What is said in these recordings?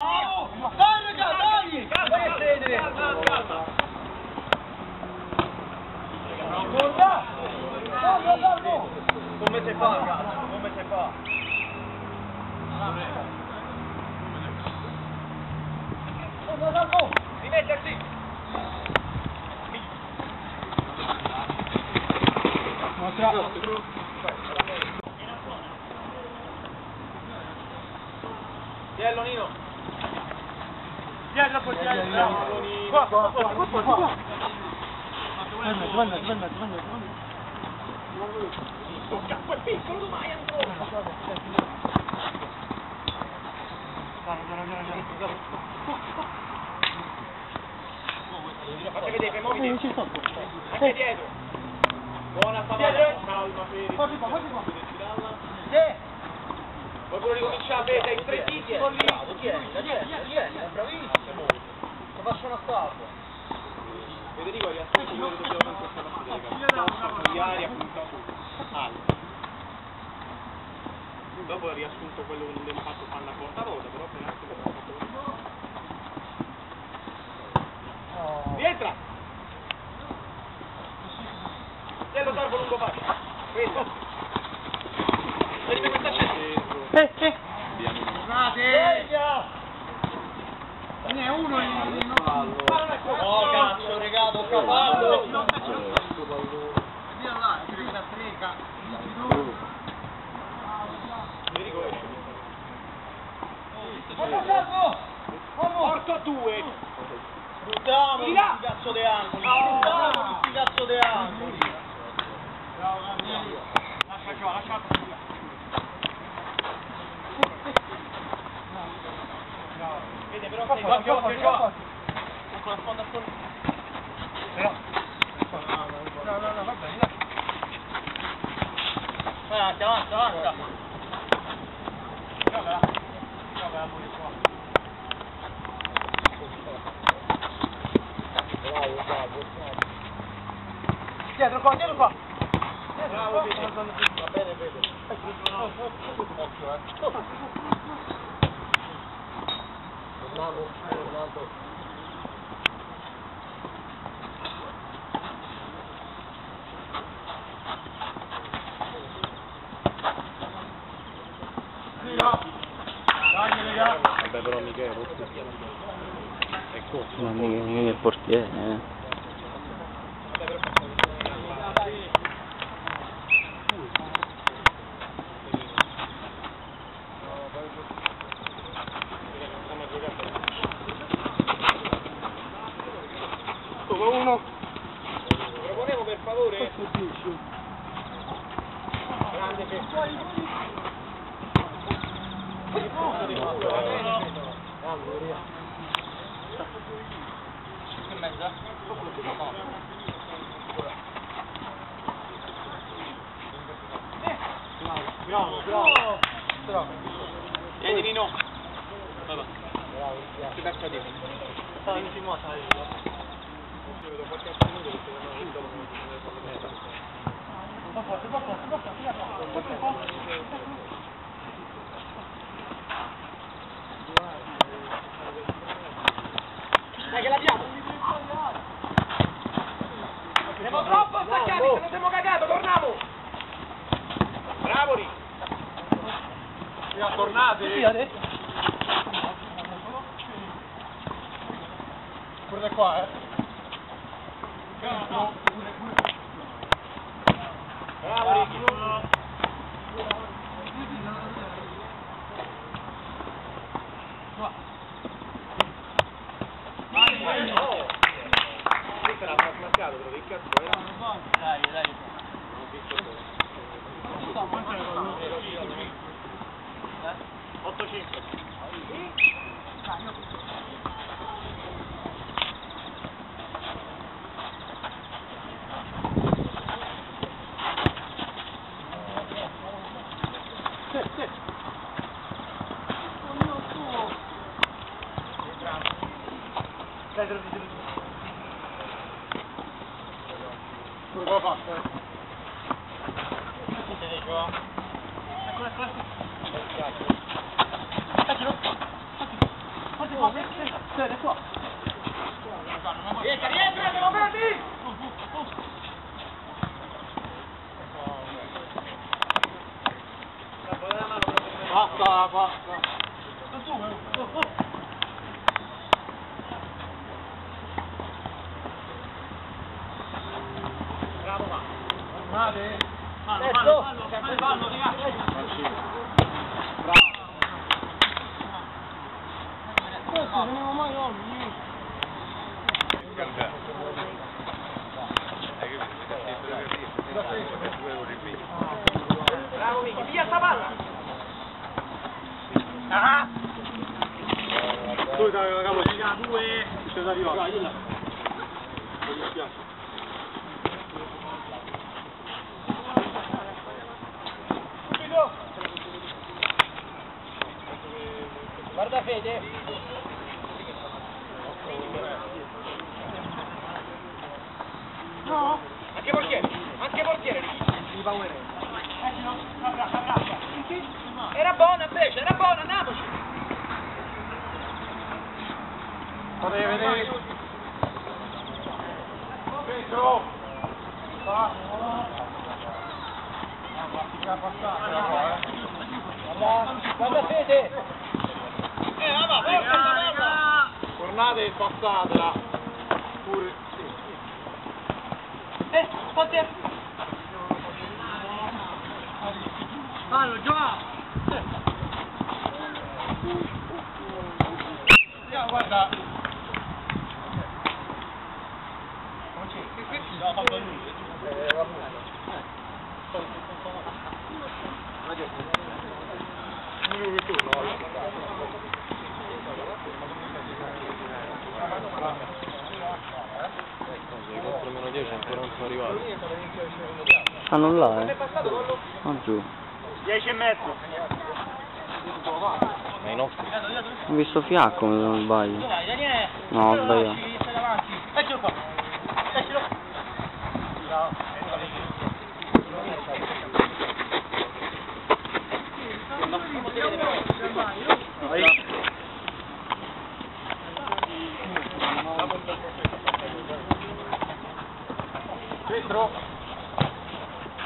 Dai raga, dai! Guarda! Guarda, guarda! Come si fa, cazzo? Come si fa? Guarda, guarda! Rimettersi! Tiello Nino! Tiello poi tiello! Qua, qua, qua, qua, qua, qua! Guarda, guarda, guarda, guarda. Quel piccolo domani ancora! Faccia vedere che muoviti! Eh, ci sto. Anche dietro! Buona Samaria! Calma, Fede! Guarda qua, guarda qua. Sì! Qualcuno ricomincia a vedere diti con lì! Bravo, tieni, tieni, tieni, è bravissimo. Ti faccio una statua. Federico, gli aspetti noi dobbiamo in questa partita, ragazzi. Cagliari a punta alta. Dopo ho riassunto quello che non abbiamo fatto panna porta rosa, però per altro abbiamo fatto Rientra! Tiello Darbo lungo faccia. Questo. Vedi questa scena? Eh, eh. Sveglia! Ce n'è uno in... Oh cazzo, regalo, cavallo! Via là. Federico esce. Guarda, guarda! Porto a due! Là! questi cazzo di angoli. Oh! Sfruttiamo questi cazzo di angoli. Lascia qua, lascia Vede però sei Qua, qua, qua, qua. con la sponda. Però... No, no, no, va bene, dai. Avanti, avanti, avanti. Giocala. Giocala pure qua. Dietro qua, dietro qua. Dietro Bravo, qua. Vede. Va bene, vede. Occhio, eh. Dai, raga. Vabbè però Michele, forse è corso. Ma mica, mica il portiere, eh. Come uno. Proponevo per favore. Grande che. Bravo, bravo. Bravo. Vieni Nino. Vabbè. Ti becco a dire. Stai in Dai che l'abbiamo. Siamo troppo staccati, se non siamo cagato, torniamo. Bravo Ri. tornate. Via, adesso. Pure qua, eh. Bravo Ricky. Oh. Questa smascato, però che cazzo era? Dai, dai. Non ho visto bene. 8-5. Dai, te lo dico. Qua fatto, eh. Federico. Ecco, ecco, ecco. Taglielo. Rientra, rientra, te lo vedi? Basta, basta. Bravo, va. Male. Fallo, fallo, fallo, fallo, ragazzi. Questo non avevo mai oggi. Bravo, Vicky, via sta palla. Ah! Scusa, cavolo. Ci sei arrivato. Mi dispiace. Guarda Fede. No. Anche portiere, anche portiere. Abbraccia, abbraccia. Era buona invece, era buona, andiamoci. Fate vedere. Petro. Guarda, guarda Fede. Eh, va, va, va. Tornate e passatela. Pure. Eh, portiere. Fallo, gioca. Ya, guarda. No, fallo lui. Contro meno 10 ancora non sono arrivati. Stanno là, eh. Non giù. 10 e mezzo. Ma i nostri? Ho visto Fiacco, se non sbaglio. No, ho sbagliato. davanti, Stai davanti. Eccolo qua. Eccolo. Petro.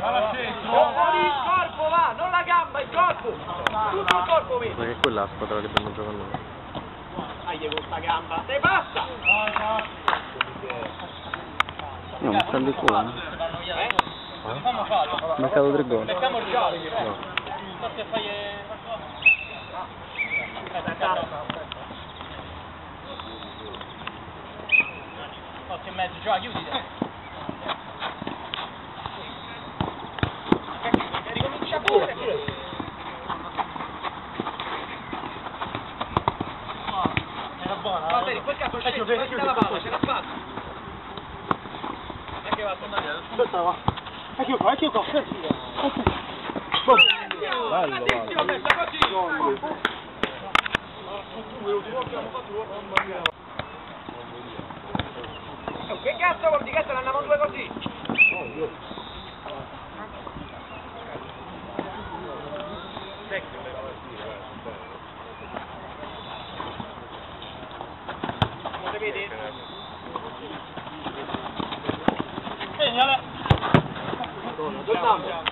Va al centro. Con il corpo va, non la gamba, il corpo. Tutto il corpo vedi. Ma che quella è la squadra che dobbiamo giocare noi? Dai con sta gamba. Te passa. Io mi sta di culo. Eh? Ho beccato tre gol. Becchiamo il giallo. No. So se fai... Aspetta. Otto e mezzo, gioca, chiuditi. Ricomincia pure. Era buona. Va bene, in quel caso Ecco, prendi chiudi, la palla, c'è la spazio. Anche va, torna Aspetta, va. Eccolo qua, eccolo qua. Bellissimo, bello. questa così. Oh, Che cazzo vuol dire che se ne andiamo due così? Come vedi? Segnale. Torniamo.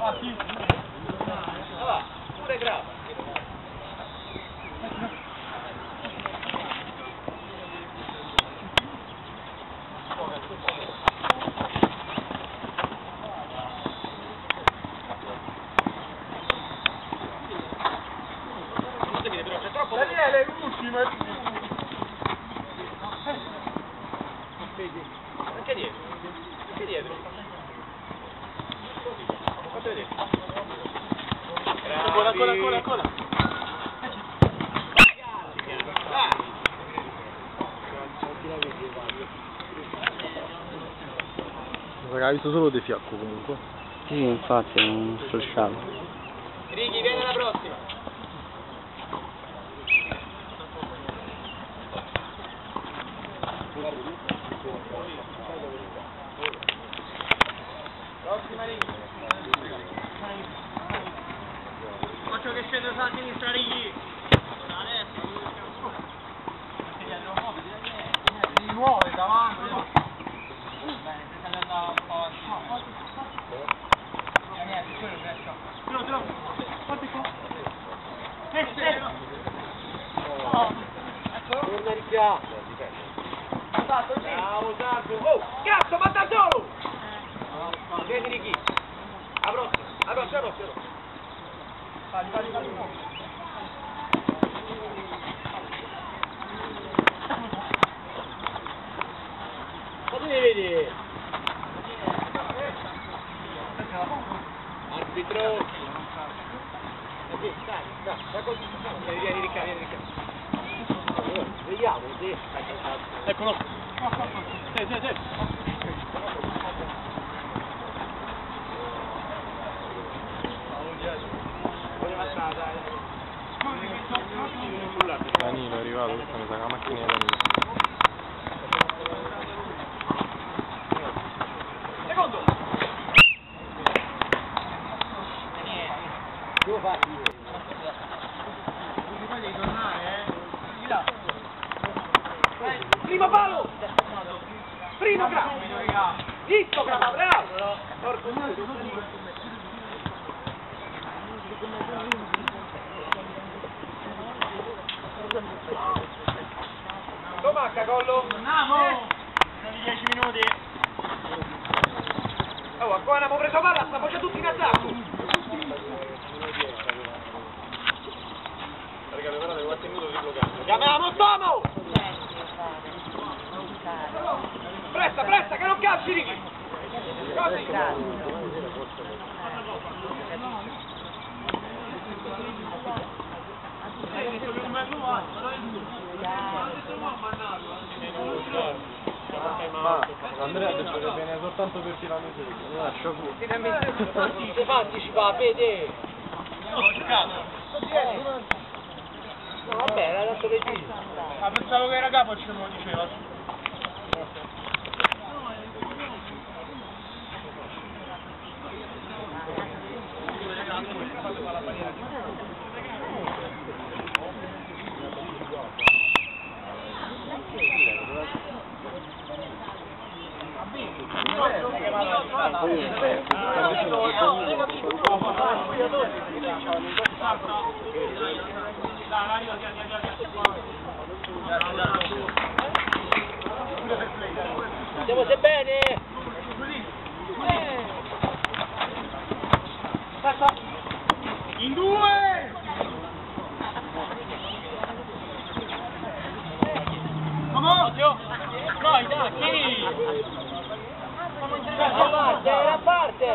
Ah, sì. Ah, pure grava. Non si vede però, c'è troppo. Daniele, l'ultimo. Anche dietro. Anche dietro. Fate vedere. Ancora, ancora, ancora, Raga, hai visto solo De Fiacco comunque. Sì, infatti, non sto sciallo. Righi, vieni alla prossima. Faccio che scende sulla sinistra Righi. Si muove davanti. Bene, stai andando un po' avanti. Eh, niente, quello che è Tiro, tiro. Fatti qua. Eh, eh. Oh. Eccolo. Bravo Sardo! Oh, cazzo, ma da solo! Vieni Ricky! A prossima, a prossima, a prossima! Vai, vai, vai. Vedi? Arbitro! Sì, dai, dai, dai così, vieni, vieni, Ricca, vieni, Ricca. Vediamo, sì. Eccolo. Sì, sì, sì. Voleva stare, dai. Danilo è arrivato, questa mi sa che la macchina Tomacca, collo! Andiamo! Sono 10 minuti. Oh, a qua abbiamo preso palla, sta facendo tutti in attacco! Raga, guardate qualche minuto di bloccare. Chiamiamo Tomo! Presta, presta, che non calci, Ricky! Così! Ma Andrea ha detto che viene soltanto per tiramisù. Non lascio più. Se fatti ci va, vede! No, vabbè, era dato regista. Ah, pensavo che era capo ce lo diceva. Siamo se bene! In due! Come? Dai, dai, chi? A parte, era a parte!